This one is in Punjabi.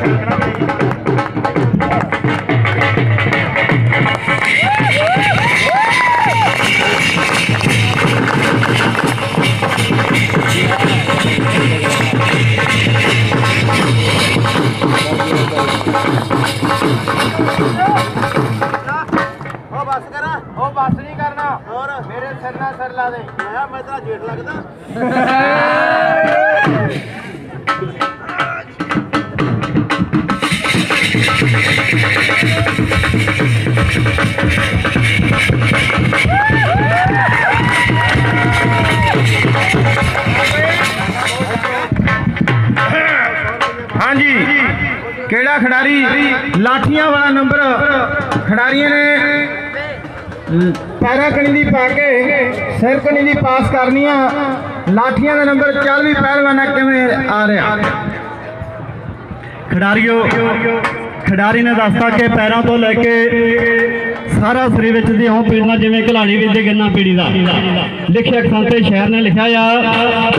शरे महाराज ਬਸ ਕਰਾਂ। ਉਹ ਬਸ ਨਹੀਂ ਕਰਨਾ। ਹੋਰ? ਮੇਰੇ ਸਿਰ ਨਾਲ ਸਿਰ ਲਾ ਦੇ। ਮੈਂ ਮੈਂ ਤੇਰਾ ਜੇਠ ਲੱਗਦਾ। ਹਾਂਜੀ। ਕਿਹੜਾ ਖਿਡਾਰੀ? ਲਾਠੀਆਂ ਵਾਲਾ ਨੰਬਰ ਖਿਡਾਰੀਆਂ ਨੇ। ਪੈਰਾਂ ਕਣੀ ਦੀ ਪਾ ਕੇ, ਸਿਰ ਕਣੀ ਦੀ ਪਾਸ ਕਰਨੀਆਂ। ਲਾਠੀਆਂ ਦਾ ਨੰਬਰ ਚੱਲ ਵੀ ਪਹਿਲਵਾਨਾ ਕਿਵੇਂ ਆ ਰਿਹਾ? ਖਿਡਾਰੀਓ, ਖਿਡਾਰੀ ਨੇ ਦੱਸਤਾ ਕਿ ਪੈਰਾਂ ਤੋਂ ਲੈ ਕੇ ਸਾਰਾ ਸਰੀਰ ਵਿੱਚ ਦੀ ਹੋਂ ਪੀੜਨਾ ਜਿਵੇਂ ਘਲਾੜੀ ਵਿੱਚ ਦੀ ਗੰਨਾ ਪੀੜੀ ਦਾ। ਲਿਖਿਆ ਸੰਤੇ ਸ਼ਹਿਰ ਨੇ ਲਿਖਿਆ ਆ